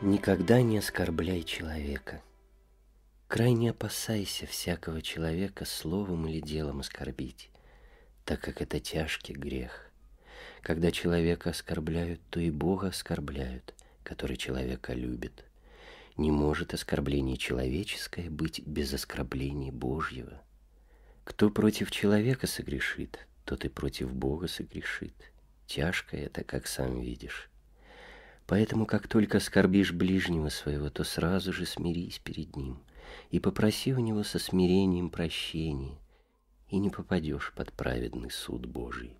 Никогда не оскорбляй человека. Крайне опасайся всякого человека словом или делом оскорбить, так как это тяжкий грех. Когда человека оскорбляют, то и Бога оскорбляют, который человека любит. Не может оскорбление человеческое быть без оскорбления Божьего. Кто против человека согрешит, тот и против Бога согрешит. Тяжко это, как сам видишь. Поэтому, как только оскорбишь ближнего своего, то сразу же смирись перед ним и попроси у него со смирением прощения, и не попадешь под праведный суд Божий.